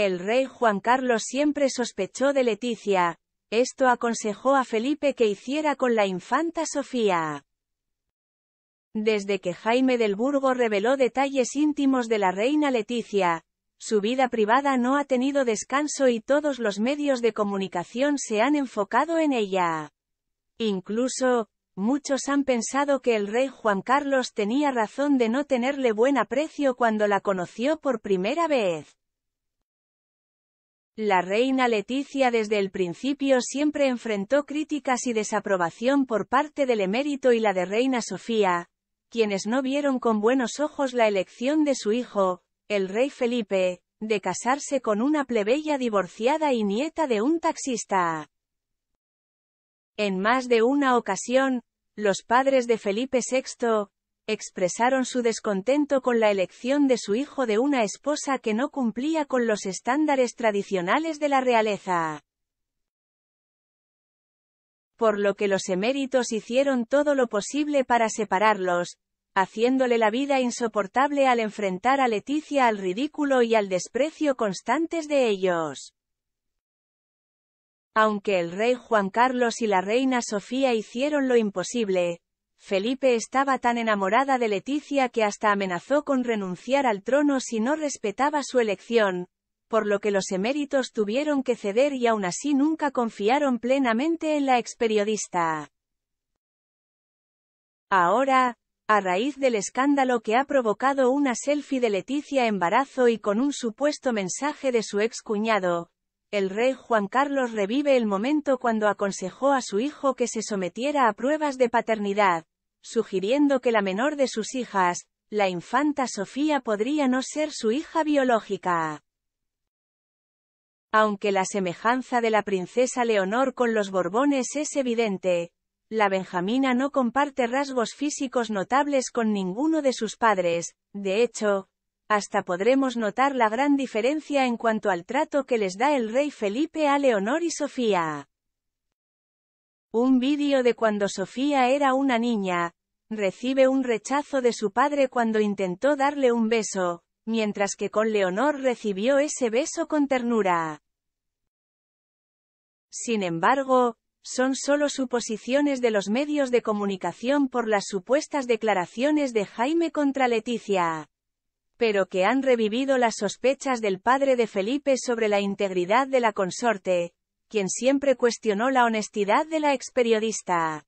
El rey Juan Carlos siempre sospechó de Leticia, esto aconsejó a Felipe que hiciera con la infanta Sofía. Desde que Jaime del Burgo reveló detalles íntimos de la reina Leticia, su vida privada no ha tenido descanso y todos los medios de comunicación se han enfocado en ella. Incluso, muchos han pensado que el rey Juan Carlos tenía razón de no tenerle buen aprecio cuando la conoció por primera vez. La reina Leticia desde el principio siempre enfrentó críticas y desaprobación por parte del emérito y la de reina Sofía, quienes no vieron con buenos ojos la elección de su hijo, el rey Felipe, de casarse con una plebeya divorciada y nieta de un taxista. En más de una ocasión, los padres de Felipe VI, expresaron su descontento con la elección de su hijo de una esposa que no cumplía con los estándares tradicionales de la realeza. Por lo que los eméritos hicieron todo lo posible para separarlos, haciéndole la vida insoportable al enfrentar a Leticia al ridículo y al desprecio constantes de ellos. Aunque el rey Juan Carlos y la reina Sofía hicieron lo imposible, Felipe estaba tan enamorada de Leticia que hasta amenazó con renunciar al trono si no respetaba su elección, por lo que los eméritos tuvieron que ceder y aún así nunca confiaron plenamente en la experiodista. Ahora, a raíz del escándalo que ha provocado una selfie de Leticia embarazo y con un supuesto mensaje de su ex cuñado, el rey Juan Carlos revive el momento cuando aconsejó a su hijo que se sometiera a pruebas de paternidad, sugiriendo que la menor de sus hijas, la infanta Sofía podría no ser su hija biológica. Aunque la semejanza de la princesa Leonor con los Borbones es evidente, la Benjamina no comparte rasgos físicos notables con ninguno de sus padres, de hecho, hasta podremos notar la gran diferencia en cuanto al trato que les da el rey Felipe a Leonor y Sofía. Un vídeo de cuando Sofía era una niña, recibe un rechazo de su padre cuando intentó darle un beso, mientras que con Leonor recibió ese beso con ternura. Sin embargo, son solo suposiciones de los medios de comunicación por las supuestas declaraciones de Jaime contra Leticia. Pero que han revivido las sospechas del padre de Felipe sobre la integridad de la consorte, quien siempre cuestionó la honestidad de la experiodista.